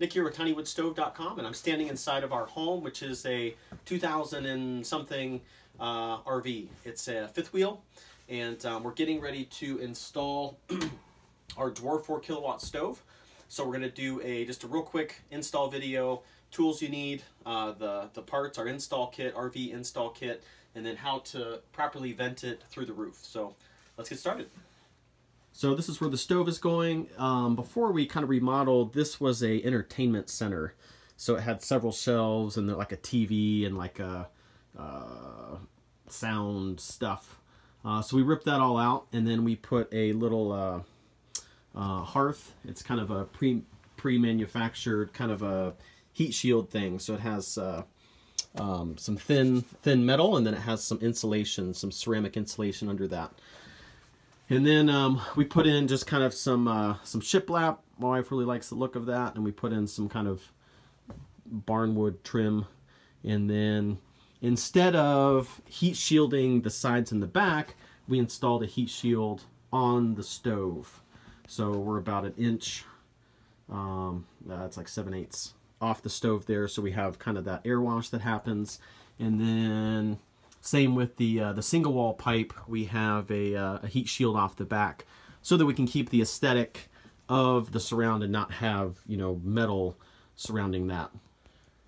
Nick here with tinywoodstove.com, and I'm standing inside of our home, which is a 2000 and something uh, RV. It's a fifth wheel, and um, we're getting ready to install our Dwarf 4 kilowatt stove. So we're going to do a just a real quick install video, tools you need, uh, the, the parts, our install kit, RV install kit, and then how to properly vent it through the roof. So let's get started. So this is where the stove is going. Um, before we kind of remodeled, this was a entertainment center. So it had several shelves and like a TV and like a uh, sound stuff. Uh, so we ripped that all out and then we put a little uh, uh, hearth. It's kind of a pre pre-manufactured kind of a heat shield thing. So it has uh, um, some thin thin metal and then it has some insulation, some ceramic insulation under that. And then um, we put in just kind of some uh, some shiplap. My wife really likes the look of that. And we put in some kind of barnwood trim. And then instead of heat shielding the sides and the back, we installed a heat shield on the stove. So we're about an inch, um, that's like 7 eighths off the stove there. So we have kind of that air wash that happens. And then same with the, uh, the single wall pipe, we have a, uh, a heat shield off the back so that we can keep the aesthetic of the surround and not have, you know, metal surrounding that.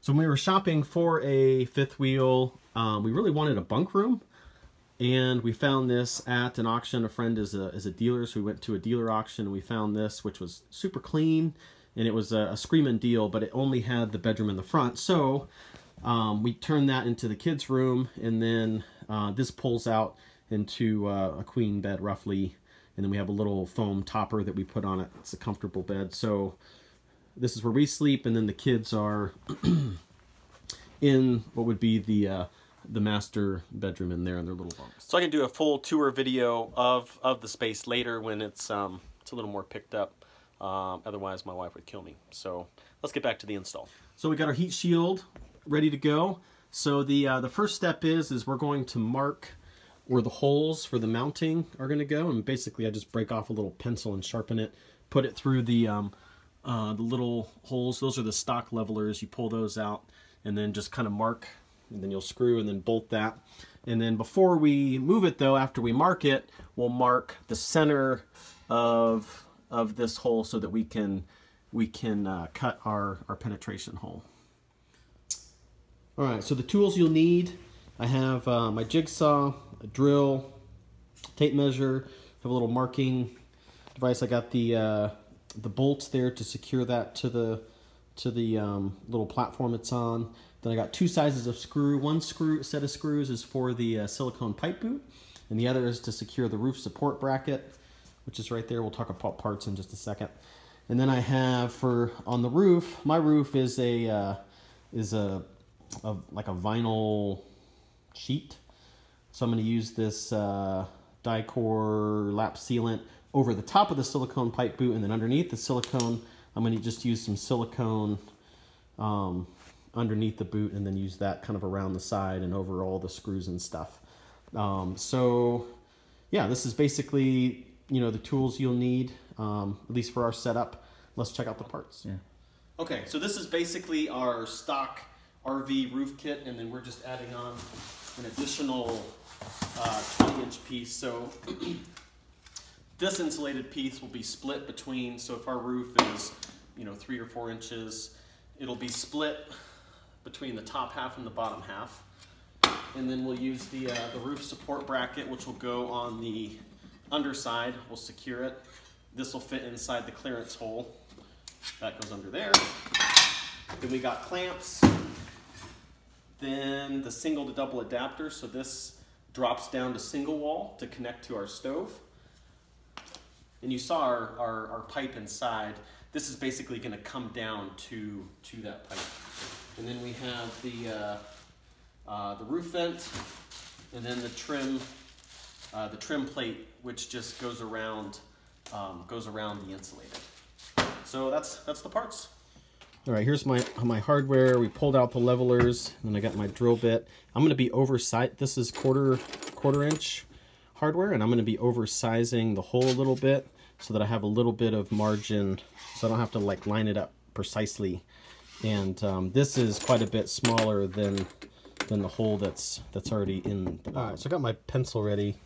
So when we were shopping for a fifth wheel, um, we really wanted a bunk room. And we found this at an auction. A friend is a, is a dealer, so we went to a dealer auction and we found this, which was super clean. And it was a, a screaming deal, but it only had the bedroom in the front. So um, we turn that into the kids' room, and then uh, this pulls out into uh, a queen bed roughly, and then we have a little foam topper that we put on it. It's a comfortable bed. So this is where we sleep, and then the kids are in what would be the uh, the master bedroom in there in their little bunks. So I can do a full tour video of of the space later when it's um, it's a little more picked up. Um, otherwise, my wife would kill me. So let's get back to the install. So we got our heat shield ready to go. So the uh, the first step is is we're going to mark where the holes for the mounting are going to go, and basically I just break off a little pencil and sharpen it, put it through the um, uh, the little holes. Those are the stock levelers. You pull those out, and then just kind of mark, and then you'll screw and then bolt that. And then before we move it though, after we mark it, we'll mark the center of of this hole so that we can we can uh, cut our, our penetration hole. All right, so the tools you'll need, I have uh, my jigsaw, a drill, tape measure, have a little marking device. I got the uh, the bolts there to secure that to the to the um, little platform it's on. Then I got two sizes of screw. One screw set of screws is for the uh, silicone pipe boot, and the other is to secure the roof support bracket, which is right there. We'll talk about parts in just a second. And then I have for on the roof, my roof is a uh, is a of like a vinyl sheet. So I'm going to use this uh, Dicor lap sealant over the top of the silicone pipe boot and then underneath the silicone I'm going to just use some silicone um, underneath the boot and then use that kind of around the side and over all the screws and stuff. Um, so yeah, this is basically, you know, the tools you'll need, um, at least for our setup. Let's check out the parts. Yeah. Okay, so this is basically our stock RV roof kit, and then we're just adding on an additional uh, 20 inch piece. So this insulated piece will be split between, so if our roof is, you know, three or four inches, it'll be split between the top half and the bottom half. And then we'll use the, uh, the roof support bracket, which will go on the underside. We'll secure it. This will fit inside the clearance hole. That goes under there. Then we got clamps then the single to double adapter, so this drops down to single wall to connect to our stove. And you saw our, our, our pipe inside. This is basically gonna come down to, to that pipe. And then we have the, uh, uh, the roof vent, and then the trim, uh, the trim plate, which just goes around, um, goes around the insulated. So that's, that's the parts. All right, here's my my hardware. We pulled out the levelers, and I got my drill bit. I'm going to be oversight. This is quarter quarter inch hardware, and I'm going to be oversizing the hole a little bit so that I have a little bit of margin, so I don't have to like line it up precisely. And um, this is quite a bit smaller than than the hole that's that's already in the All right, so I got my pencil ready.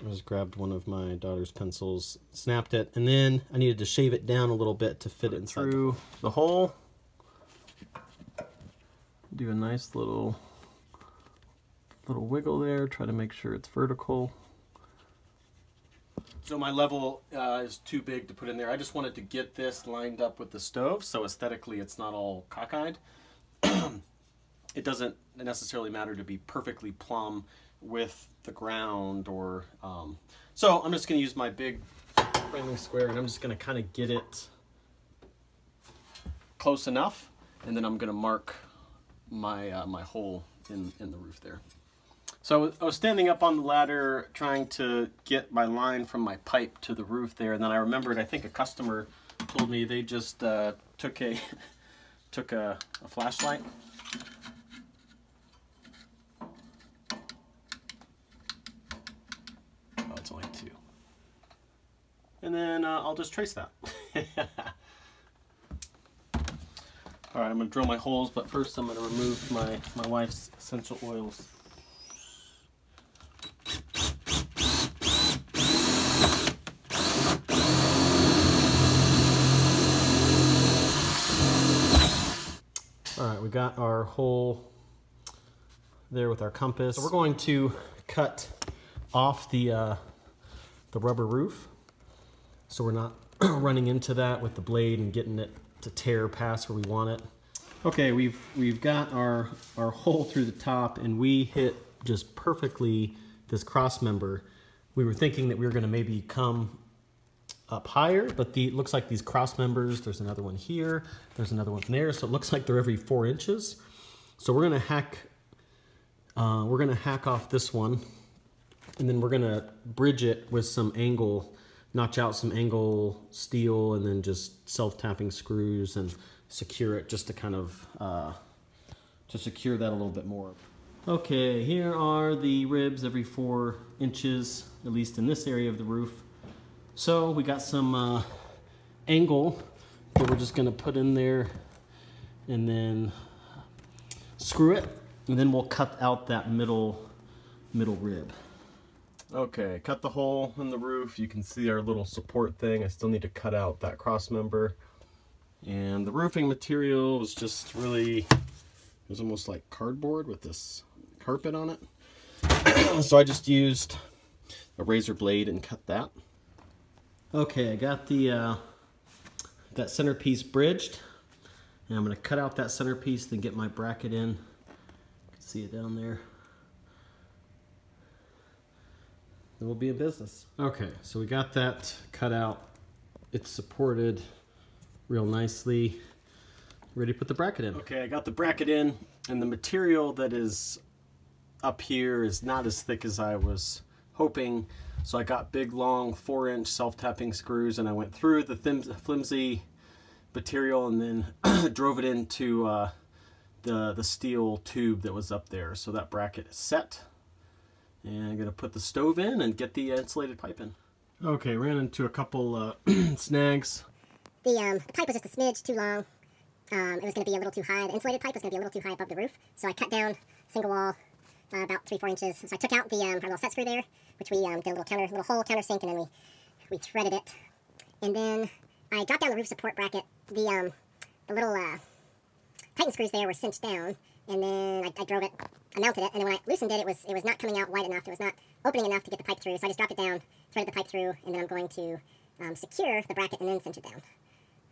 I just grabbed one of my daughter's pencils, snapped it, and then I needed to shave it down a little bit to fit it through the hole. Do a nice little little wiggle there, try to make sure it's vertical. So my level uh, is too big to put in there. I just wanted to get this lined up with the stove, so aesthetically it's not all cockeyed. it doesn't necessarily matter to be perfectly plumb with the ground or... Um, so I'm just going to use my big framing square and I'm just going to kind of get it close enough and then I'm going to mark my, uh, my hole in, in the roof there. So I was standing up on the ladder trying to get my line from my pipe to the roof there, and then I remembered I think a customer told me they just uh, took a took a, a flashlight. Oh, it's only two. And then uh, I'll just trace that. All right, I'm gonna drill my holes, but first I'm gonna remove my, my wife's essential oils. All right, we got our hole there with our compass. So we're going to cut off the, uh, the rubber roof so we're not running into that with the blade and getting it to tear past where we want it. Okay, we've we've got our our hole through the top and we hit just perfectly this cross member. We were thinking that we were to maybe come up higher, but the, looks like these cross members, there's another one here, there's another one there, so it looks like they're every four inches. So we're gonna hack, uh, we're gonna hack off this one, and then we're gonna bridge it with some angle, notch out some angle steel, and then just self-tapping screws and secure it just to kind of, uh, to secure that a little bit more. Okay, here are the ribs every four inches, at least in this area of the roof. So we got some uh, angle that we're just gonna put in there and then screw it and then we'll cut out that middle middle rib. Okay, cut the hole in the roof. You can see our little support thing. I still need to cut out that cross member. And the roofing material was just really, it was almost like cardboard with this carpet on it. so I just used a razor blade and cut that. Okay, I got the uh, that centerpiece bridged. And I'm going to cut out that centerpiece, then get my bracket in. You can see it down there. Then we'll be in business. Okay, so we got that cut out. It's supported real nicely. Ready to put the bracket in. Okay, I got the bracket in, and the material that is up here is not as thick as I was hoping. So I got big, long, four inch self-tapping screws and I went through the flimsy material and then drove it into uh, the, the steel tube that was up there. So that bracket is set. And I'm gonna put the stove in and get the insulated pipe in. Okay, ran into a couple uh, snags. The, um, the pipe was just a smidge too long. Um, it was going to be a little too high. The insulated pipe was going to be a little too high above the roof. So I cut down single wall uh, about three, four inches. So I took out the um, our little set screw there, which we um, did a little counter, little hole countersink, and then we we threaded it. And then I dropped down the roof support bracket. The um the little uh, Titan screws there were cinched down, and then I, I, drove it, I mounted it, and then when I loosened it, it was it was not coming out wide enough. It was not opening enough to get the pipe through. So I just dropped it down, threaded the pipe through, and then I'm going to um, secure the bracket and then cinch it down.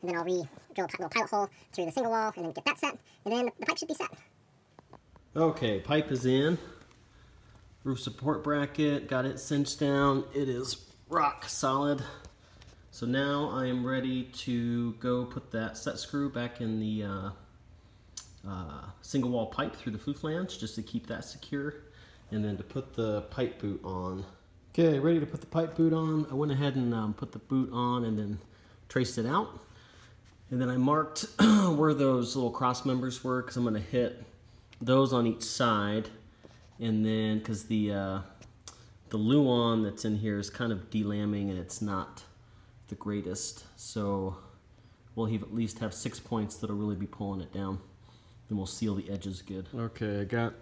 And then I'll re-drill a little pilot hole through the single wall, and then get that set, and then the pipe should be set. Okay, pipe is in. Roof support bracket, got it cinched down. It is rock solid. So now I am ready to go put that set screw back in the uh, uh, single wall pipe through the flue flange just to keep that secure and then to put the pipe boot on. Okay, ready to put the pipe boot on. I went ahead and um, put the boot on and then traced it out. And then I marked where those little cross members were because I'm going to hit those on each side and then because the uh, the Luan that's in here is kind of delamming and it's not the greatest so we'll at least have six points that'll really be pulling it down. Then we'll seal the edges good. Okay, I got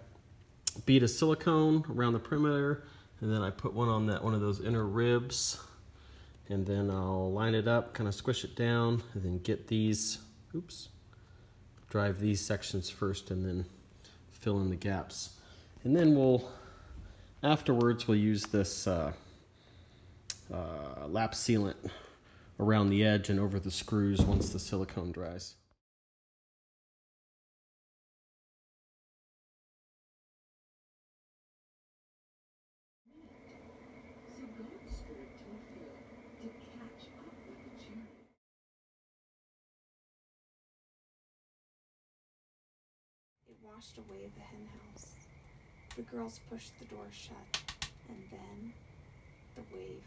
a bead of silicone around the perimeter, and then I put one on that one of those inner ribs, and then I'll line it up, kind of squish it down, and then get these, oops, drive these sections first, and then fill in the gaps. And then we'll, afterwards, we'll use this uh, uh, lap sealant around the edge and over the screws once the silicone dries. Washed away the hen house. The girls pushed the door shut, and then the wave